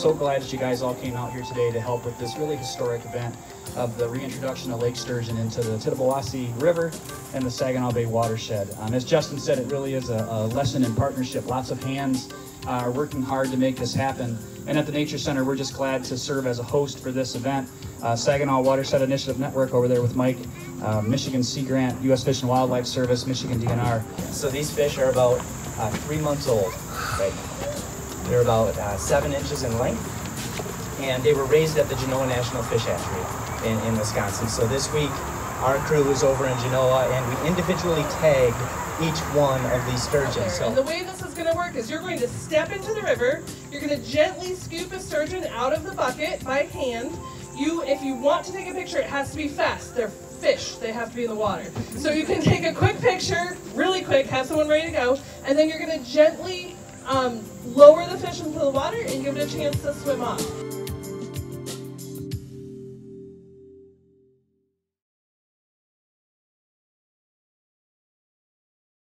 so glad that you guys all came out here today to help with this really historic event of the reintroduction of lake sturgeon into the Tittabawassee River and the Saginaw Bay watershed. Um, as Justin said, it really is a, a lesson in partnership. Lots of hands uh, are working hard to make this happen. And at the Nature Center, we're just glad to serve as a host for this event. Uh, Saginaw Watershed Initiative Network over there with Mike, uh, Michigan Sea Grant, U.S. Fish and Wildlife Service, Michigan DNR. So these fish are about uh, three months old right They're about uh, seven inches in length, and they were raised at the Genoa National Fish Hatchery in, in Wisconsin. So this week, our crew was over in Genoa, and we individually tagged each one of these sturgeons. And the way this is going to work is you're going to step into the river. You're going to gently scoop a sturgeon out of the bucket by hand. You, if you want to take a picture, it has to be fast. They're fish. They have to be in the water. So you can take a quick picture, really quick, have someone ready to go, and then you're going to gently um, lower the fish into the water and give it a chance to swim off.